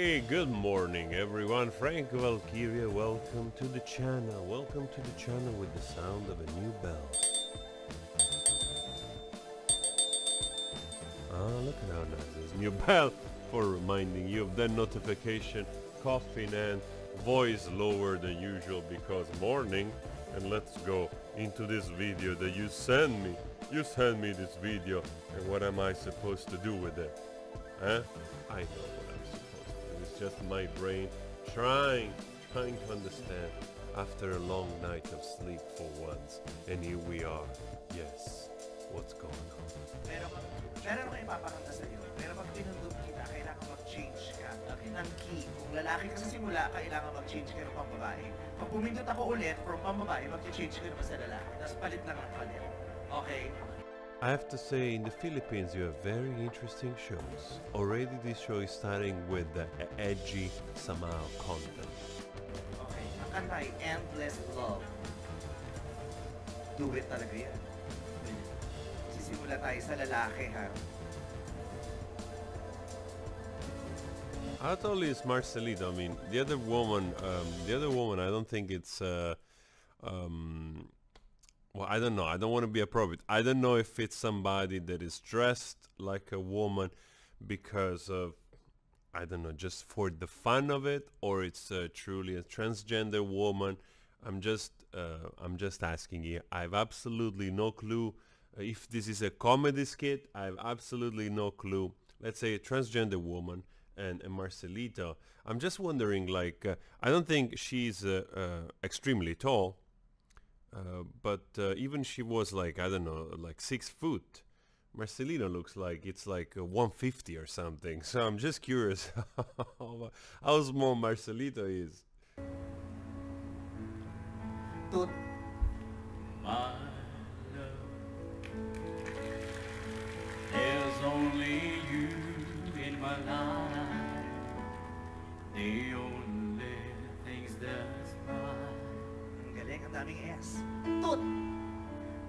Hey, good morning everyone. Frank Valchiria, welcome to the channel. Welcome to the channel with the sound of a new bell. Ah, look at how nice this new bell for reminding you of that notification, coughing and voice lower than usual because morning. And let's go into this video that you send me. You send me this video and what am I supposed to do with it? Huh? I know just my brain trying, trying to understand after a long night of sleep for once. And here we are. Yes. What's going on? Pero meron akong ipapakanta sa iyo. Pero pag pinundot kita, kailangan mag-change ka. Laki ng key. Kung lalaki ka sa simula, kailangan mag-change ka ng pambabae. Pag pumindot ako ulit, from pambabae, mag-change ka naman sa lalaki. Tapos palit lang ang palit. Okay? I have to say, in the Philippines, you have very interesting shows. Already this show is starting with the edgy somehow content. Okay. Ang Endless Love. Do it talaga yan. Sisimula tayo sa lalaki, ha? I told you it's Marcelito. I mean, the other woman, um, the other woman, I don't think it's, uh, um, well, I don't know. I don't want to be appropriate. I don't know if it's somebody that is dressed like a woman because of, I don't know, just for the fun of it, or it's uh, truly a transgender woman. I'm just, uh, I'm just asking you. I have absolutely no clue uh, if this is a comedy skit. I have absolutely no clue. Let's say a transgender woman and, and Marcelito. I'm just wondering, like, uh, I don't think she's uh, uh, extremely tall, uh, but uh, even she was like, I don't know, like six foot. Marcelino looks like it's like uh, 150 or something. So I'm just curious how, how small Marcelito is. Tut. My love, there's only you in my life. The ang daming S. Tut.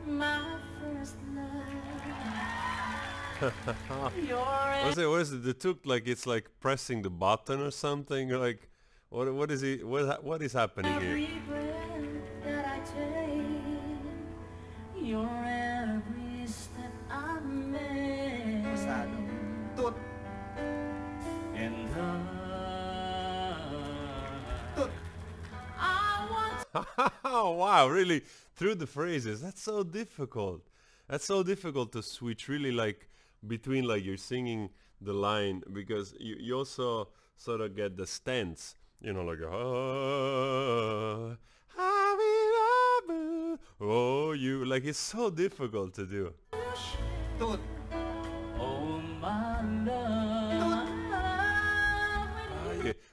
My first love. What is it? What is it? The took like it's like pressing the button or something. Like, what? What is it? What? What is happening here? Wow, really through the phrases. That's so difficult. That's so difficult to switch really like between like you're singing the line because you, you also sort of get the stance, you know, like ah, I will love you, oh you like it's so difficult to do. Tut. Oh my love.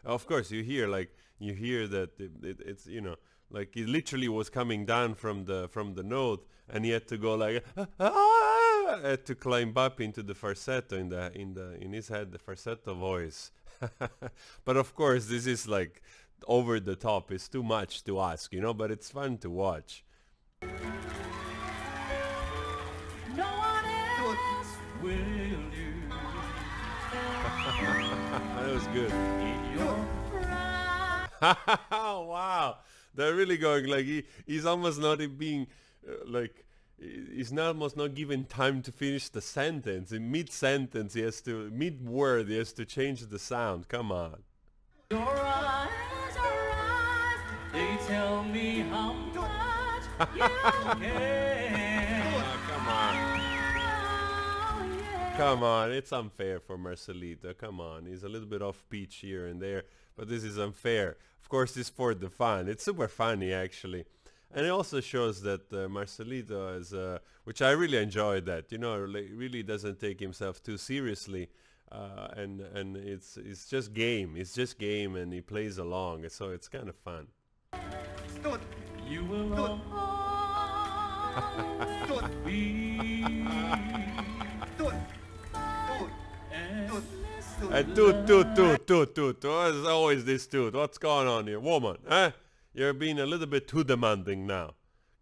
Of course you hear like you hear that it, it, it's you know like he literally was coming down from the from the note and he had to go like "Ah," had to climb up into the falsetto in the in the in his head the falsetto voice. But of course this is like over the top. It's too much to ask you know but it's fun to watch. No one else will do. that was good In your pride. wow, they're really going like he, he's almost not being uh, like he's not almost not given time to finish the sentence. In mid sentence, he has to mid word he has to change the sound. Come on. Your eyes, your eyes, they tell me how much you care. come on. Yeah. Come on, it's unfair for Marcelito. Come on, he's a little bit off pitch here and there, but this is unfair. Of course, it's for the fun. It's super funny actually, and it also shows that uh, Marcelito is, uh, which I really enjoy That you know, really doesn't take himself too seriously, uh, and and it's it's just game. It's just game, and he plays along, so it's kind of fun. Tut. You will always be A toot, toot, toot, toot, toot. There's always this toot. What's going on here? Woman, eh? You're being a little bit too demanding now.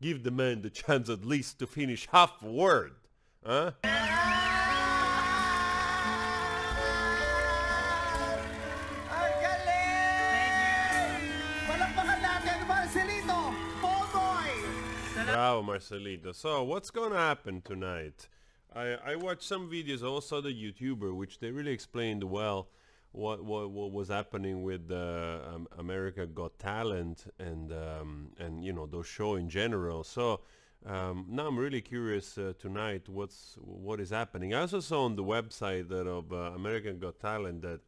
Give the man the chance at least to finish half a word. Eh? Huh? Bravo, Marcelito. So, what's gonna happen tonight? I, I watched some videos, also the YouTuber, which they really explained well what what, what was happening with uh, um, America Got Talent and um, and you know those show in general. So um, now I'm really curious uh, tonight what's what is happening. I also saw on the website that of uh, American Got Talent that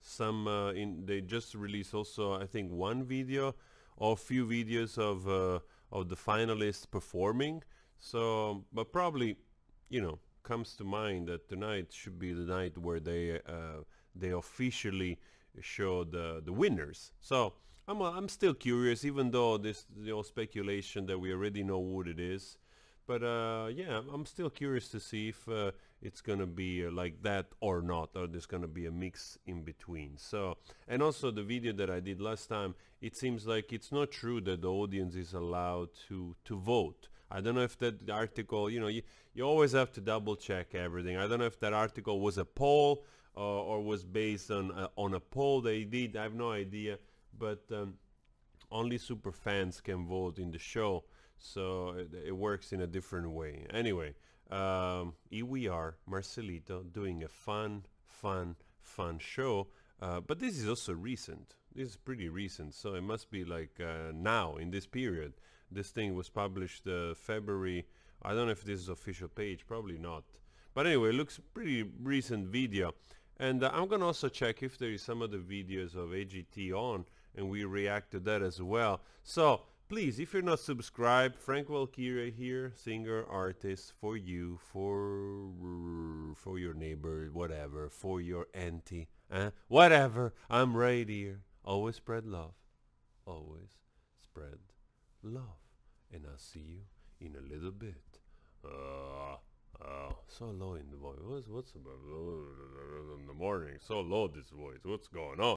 some uh, in they just released also I think one video or few videos of uh, of the finalists performing. So, but probably, you know, comes to mind that tonight should be the night where they uh, they officially show the the winners. So I'm uh, I'm still curious, even though this you know speculation that we already know what it is. But uh, yeah, I'm still curious to see if uh, it's gonna be uh, like that or not, or there's gonna be a mix in between. So, and also the video that I did last time, it seems like it's not true that the audience is allowed to to vote. I don't know if that article, you know, you, you always have to double check everything. I don't know if that article was a poll uh, or was based on uh, on a poll they did. I have no idea, but um, only super fans can vote in the show so it, it, works in a different way anyway um, here we are Marcelito doing a fun fun fun show uh, but this is also recent. This is pretty recent. So it must be like uh, now in this period. This thing was published uh, February. I don't know if this is official page. Probably not. But anyway it looks pretty recent video. And uh, I'm gonna also check if there is some of the videos of AGT on and we react to that as well. So please if you're not subscribed frank valchiria here singer artist for you for for your neighbor whatever for your auntie eh? whatever i'm right here. Always spread love. Always spread love. And i'll see you in a little bit. Uh, uh, so low in the voice. What's, what's in the morning? So low this voice. What's going on